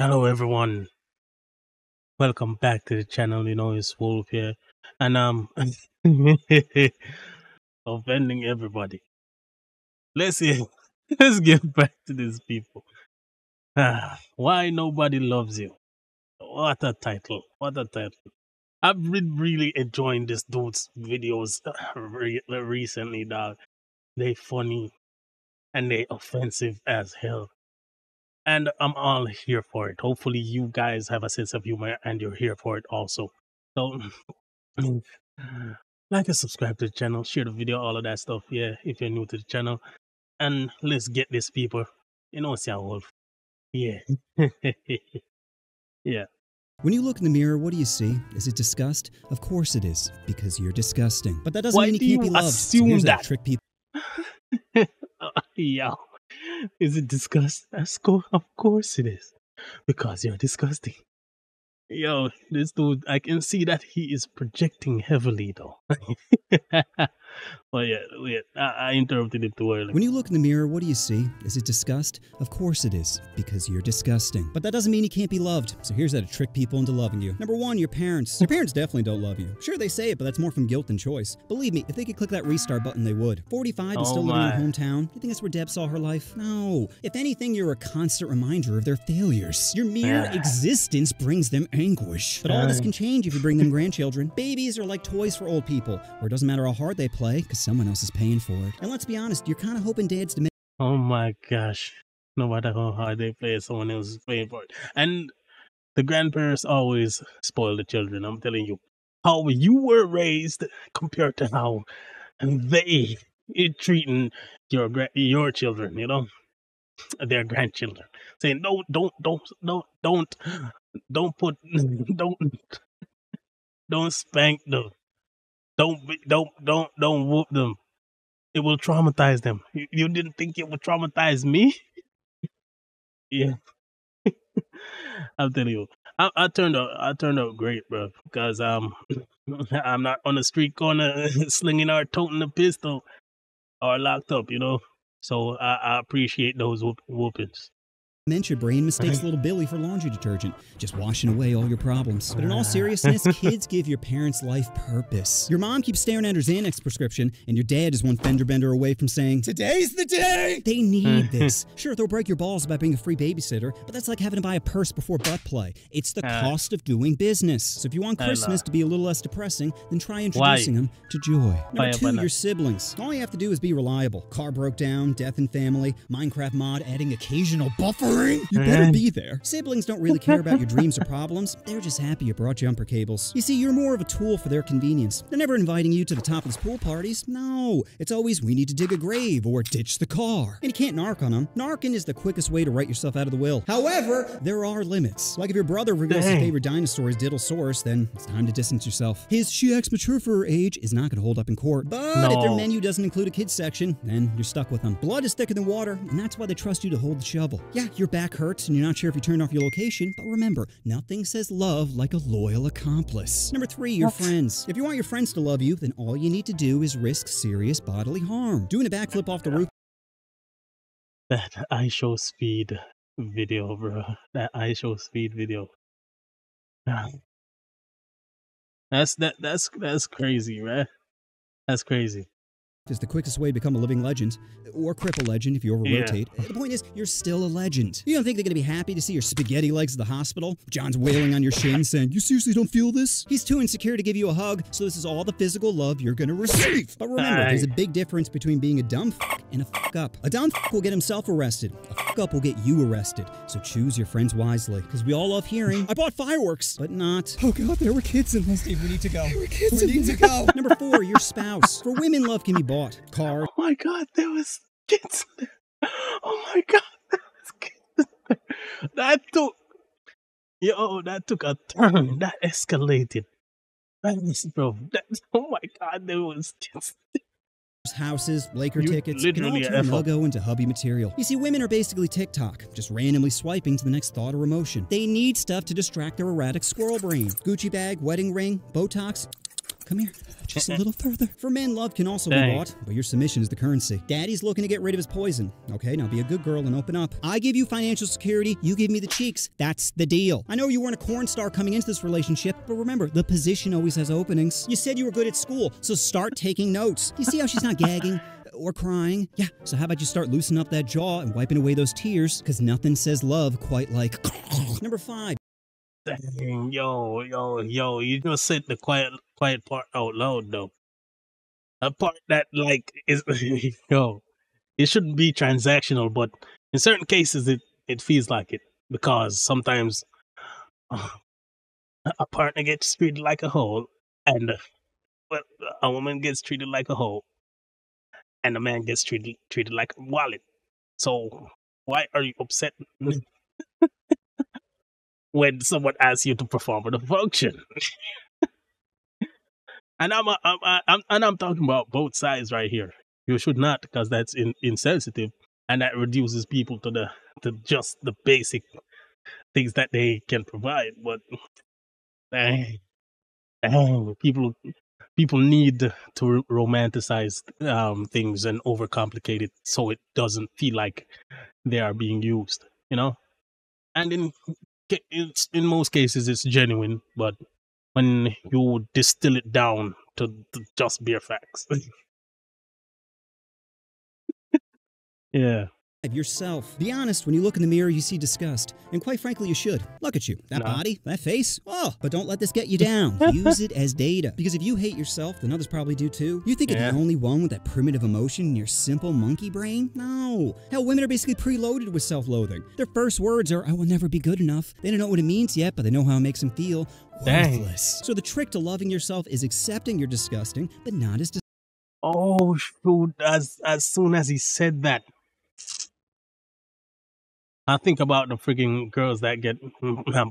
Hello, everyone. Welcome back to the channel. You know, it's Wolf here, and um, offending everybody. Let's see. Let's get back to these people. Ah, why nobody loves you? What a title! What a title! I've been really enjoying this dude's videos uh, recently, dog. They funny and they offensive as hell and I'm all here for it. Hopefully, you guys have a sense of humor and you're here for it also. So, mm, like and subscribe to the channel, share the video, all of that stuff. Yeah, if you're new to the channel, and let's get this people. You know, see Wolf. Yeah, yeah. When you look in the mirror, what do you see? Is it disgust? Of course it is, because you're disgusting. But that doesn't Why mean you can't be loved. So assume how to that? trick people. yeah. Is it disgust? Of course, of course it is. Because you're disgusting. Yo, this dude, I can see that he is projecting heavily though. but yeah, wait, I, I interrupted him too early. When you look in the mirror, what do you see? Is it disgust? Of course it is, because you're disgusting. But that doesn't mean you can't be loved. So here's how to trick people into loving you. Number one, your parents. Your parents definitely don't love you. Sure, they say it, but that's more from guilt than choice. Believe me, if they could click that restart button, they would. 45 and Oh still living in your my. hometown. You think that's where Deb saw her life? No. If anything, you're a constant reminder of their failures. Your mere existence brings them anguish. But all this can change if you bring them grandchildren. Babies are like toys for old people, where it doesn't matter how hard they play, because someone else is paying for it. And let's be honest, you're kind of hoping dad's to Oh my gosh. No matter how hard they play, someone else is paying for it. And the grandparents always spoil the children. I'm telling you. How you were raised compared to how they are treating your your children, you know? Their grandchildren. Saying no don't don't don't don't don't put don't don't spank them. Don't don't don't don't whoop them. It will traumatize them. You, you didn't think it would traumatize me? yeah. I'm telling you, I, I turned out I turned out great, bro, because um I'm not on the street corner slinging or toting a pistol or locked up, you know. So I, I appreciate those whoop, whoopings. Dementia brain mistakes little Billy for laundry detergent, just washing away all your problems. But in all seriousness, kids give your parents life purpose. Your mom keeps staring at her Xanax prescription, and your dad is one fender bender away from saying, Today's the day! They need this. Sure, they'll break your balls about being a free babysitter, but that's like having to buy a purse before butt play. It's the Uh, cost of doing business. So if you want Christmas to be a little less depressing, then try Why? introducing them to joy. Number two, your siblings. All you have to do is be reliable. Car broke down, death in family, Minecraft mod adding occasional buffering. You better be there. Siblings don't really care about your dreams or problems. They're just happy you brought jumper cables. You see, you're more of a tool for their convenience. They're never inviting you to the topless pool parties. No, it's always we need to dig a grave or ditch the car. And you can't narc on them. Narking is the quickest way to write yourself out of the will. However, there are limits. Like if your brother reveals his favorite dinosaur is Diddlesaurus, then it's time to distance yourself. His she acts mature for her age is not going to hold up in court. But if their menu doesn't include a kids section, then you're stuck with them. Blood is thicker than water, and that's why they trust you to hold the shovel. Yeah, your back hurts and you're not sure if you turned off your location, but remember, nothing says love like a loyal accomplice. Number three, your What? friends. If you want your friends to love you, then all you need to do is risk serious bodily harm. Doing a backflip off the roof That IShowSpeed video, bro. That IShowSpeed video. That's that that's that's crazy, man. That's crazy. Is the quickest way to become a living legend, or cripple legend if you over Yeah. rotate. The point is, you're still a legend. You don't think they're gonna be happy to see your spaghetti legs at the hospital? John's wailing on your shin, saying, "You seriously don't feel this?" He's too insecure to give you a hug, so this is all the physical love you're gonna receive. But remember, Aye. there's a big difference between being a dumb f- and a fuck up. A dumb f- will get himself arrested. A up will get you arrested. So choose your friends wisely, because we all love hearing, "I bought fireworks," but not. Oh God, there were kids in this. Steve, we need to go. There were kids We in need to there. go. Number four, your spouse. For women, love can be bought. Car, Oh my god, there was kids in there. Oh my god, there was kids there. That took Yo, that took a turn. That escalated. That is, bro. That, oh my god, there was kids. Houses, Laker You tickets, can all turn. Luggo into hubby material. You see, women are basically TikTok, just randomly swiping to the next thought or emotion. They need stuff to distract their erratic squirrel brain. Gucci bag, wedding ring, Botox. Come here. Just a little further. For men, love can also be bought, but your submission is the currency. Daddy's looking to get rid of his poison. Okay, now be a good girl and open up. I give you financial security, you give me the cheeks. That's the deal. I know you weren't a corn star coming into this relationship, but remember, the position always has openings. You said you were good at school, so start taking notes. You see how she's not gagging? Or crying. Yeah, so how about you start loosening up that jaw and wiping away those tears? Because nothing says love quite like. Number five, Dang, yo, yo, yo, you just said the quiet quiet part out loud though. A part that like is yo, it shouldn't be transactional, but in certain cases it it feels like it because sometimes uh, a partner gets treated like a hoe, and uh, well, a woman gets treated like a hoe, and a man gets treated treated like a wallet. So why are you upset when someone asks you to perform a function? and I'm, I'm, I'm and I'm talking about both sides right here. You should not, because that's in, insensitive, and that reduces people to the to just the basic things that they can provide. But dang, dang, people people need to romanticize um, things and overcomplicate it so it doesn't feel like they are being used. You know, and in in most cases it's genuine, but when you distill it down to, to just bare facts. yeah. Yourself. Be honest, when you look in the mirror, you see disgust. And quite frankly, you should. Look at you. That No. body, that face. Oh, but don't let this get you down. Use it as data. Because if you hate yourself, then others probably do too. You think Yeah. you're the only one with that primitive emotion in your simple monkey brain? No. Hell, women are basically preloaded with self loathing. Their first words are, I will never be good enough. They don't know what it means yet, but they know how it makes them feel. Dang. Worthless. So the trick to loving yourself is accepting you're disgusting, but not as Oh shoot! As as soon as he said that, I think about the freaking girls that get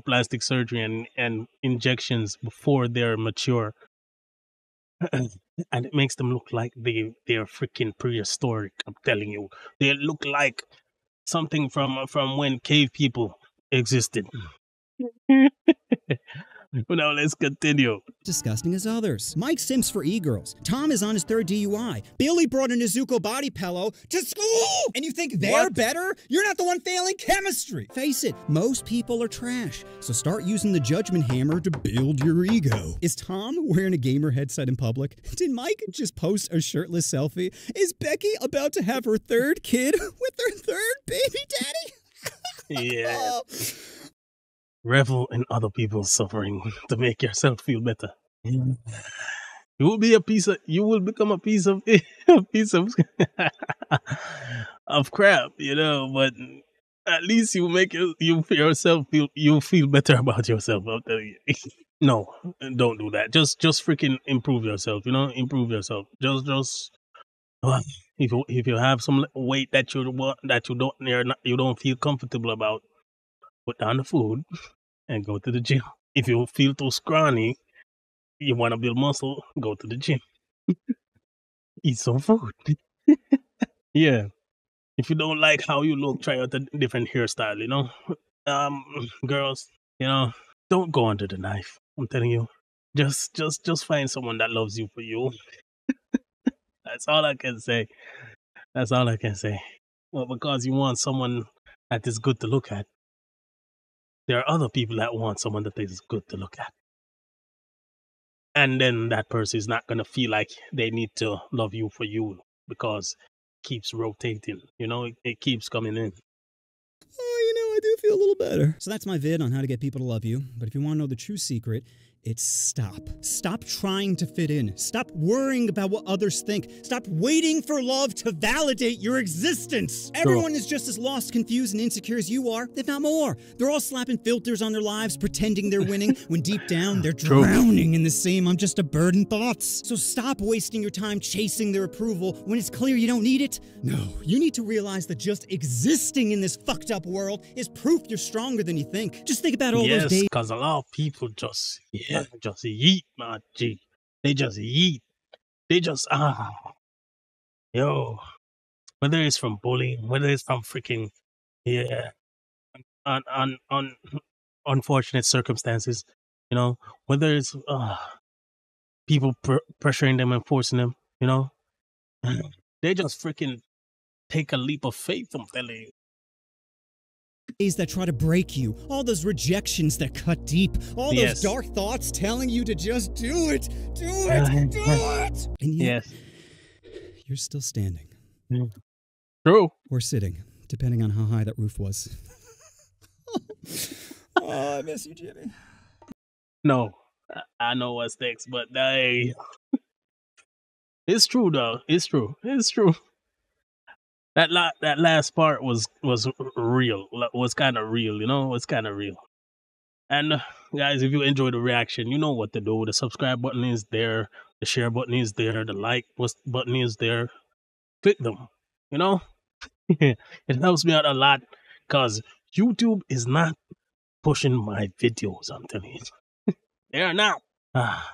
plastic surgery and and injections before they're mature, and it makes them look like they they're freaking prehistoric. I'm telling you, they look like something from from when cave people existed. now let's continue. disgusting as others. Mike Sims for e-girls. Tom is on his third DUI. Billy brought a Nezuko body pillow to school! And you think they're What? better? You're not the one failing chemistry! Face it, most people are trash. So start using the judgment hammer to build your ego. Is Tom wearing a gamer headset in public? Did Mike just post a shirtless selfie? Is Becky about to have her third kid with her third baby daddy? Yeah. Oh. Revel in other people's suffering to make yourself feel better. Mm. You will be a piece of you will become a piece of a piece of of crap, you know, but at least you make you, you yourself feel you feel better about yourself. I'm telling you. no, don't do that. Just just freaking improve yourself, you know, improve yourself. Just just if you if you have some weight that you want that you don't you're not, you don't feel comfortable about, put down the food and go to the gym. If you feel too scrawny, you want to build muscle, go to the gym. Eat some food. yeah. If you don't like how you look, try out a different hairstyle, you know? Um, girls, you know, don't go under the knife. I'm telling you. Just just just find someone that loves you for you. That's all I can say. That's all I can say. Well, because you want someone that is good to look at, there are other people that want someone that is good to look at. And then that person is not going to feel like they need to love you for you because it keeps rotating. You know, it, it keeps coming in. Oh, you know, I do feel a little better. So that's my vid on how to get people to love you. But if you want to know the true secret, it's stop. Stop trying to fit in. Stop worrying about what others think. Stop waiting for love to validate your existence. Everyone is just as lost, confused, and insecure as you are, if not more. They're all slapping filters on their lives, pretending they're winning, when deep down they're drowning in the same I'm just a burden thoughts. So stop wasting your time chasing their approval when it's clear you don't need it. No, you need to realize that just existing in this fucked up world is proof you're stronger than you think. Just think about all yes, those days. because a lot of people just, yeah, just yeet, my G. They just yeet. They just, ah. Yo. Whether it's from bullying, whether it's from freaking, yeah, on, on, on unfortunate circumstances, you know, whether it's, ah, people pr- pressuring them and forcing them. You know, they just freaking take a leap of faith. I'm telling you. Days that try to break you, all those rejections that cut deep, all those dark thoughts telling you to just do it, do it, do it. And yet, Yes, you're still standing mm. true. or sitting, depending on how high that roof was. oh, I miss you, Jimmy. No, I- I know what's next, but they. It's true though. It's true. It's true. That la- that last part was was real. Was kind of real. You know, was kind of real. And guys, if you enjoy the reaction, you know what to do. The subscribe button is there. The share button is there. The like button is there. Click them. You know, it helps me out a lot because YouTube is not pushing my videos. I'm telling you. They are now.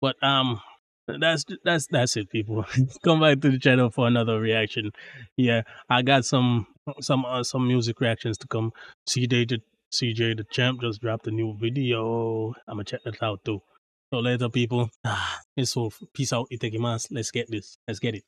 But um, that's that's that's it, people. Come back to the channel for another reaction. Yeah, I got some some uh, some music reactions to come. CJ the CJ the champ just dropped a new video. I'm gonna check that out too. So later, people. Ah, it's so peace out. Itekimas. Let's get this. Let's get it.